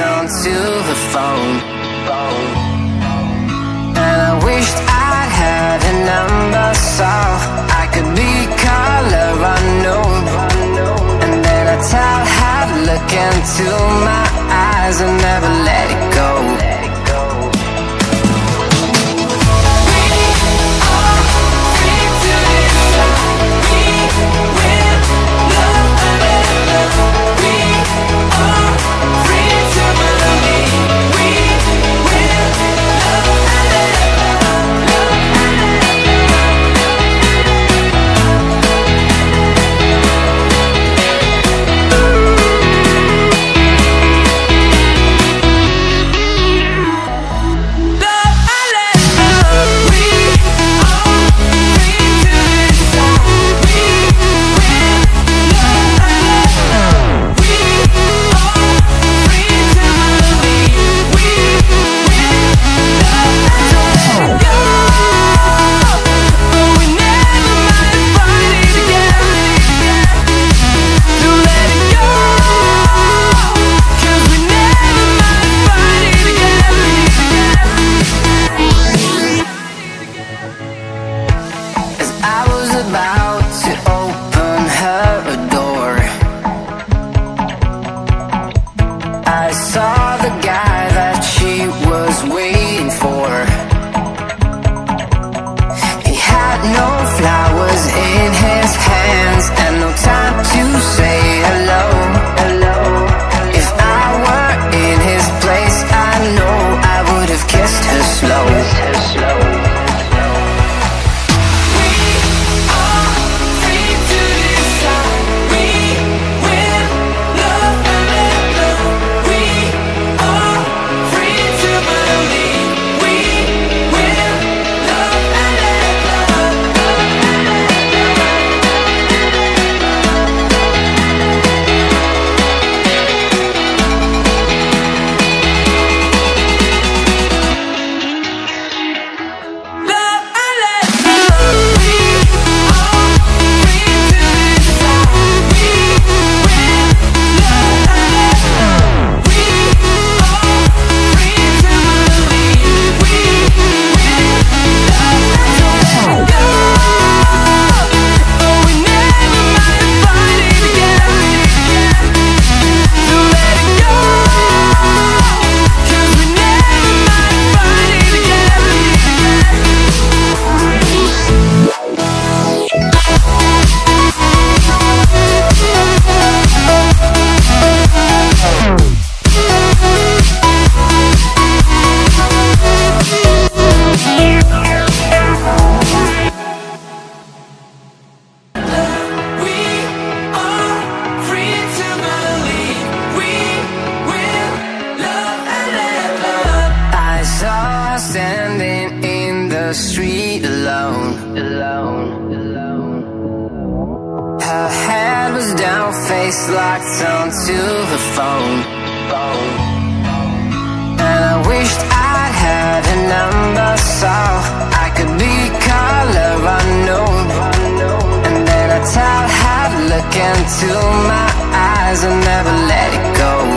onto the phone. And I wished I had a number so I could be color unknown. And then I tell her, look into my eyes and never let it go. waiting for. He had no flowers in his hands And no time to say street alone, alone, alone. Her head was down, face locked onto the phone, phone. And I wished I had a number so I could be color unknown. And then I tell her, look into my eyes and never let it go.